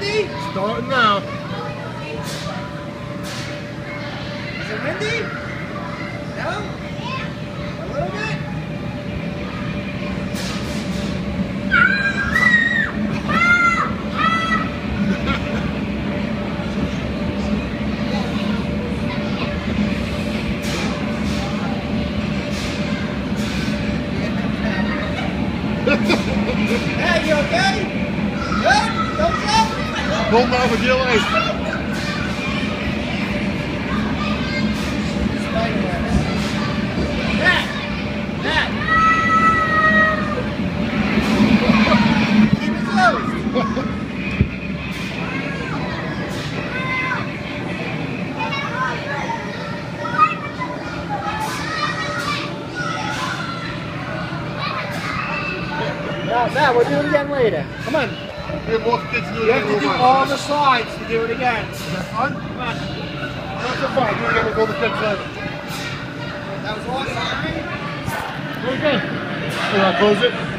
Starting now. Is it windy? No? Hey, you okay? It closed. Matt, Matt, we'll do it again later. Come on. More skits to do You have to do all the slides to do it again. Is that fun? Come on. Not so fun. It again with all the skits later. That was awesome. Okay. You want to close it?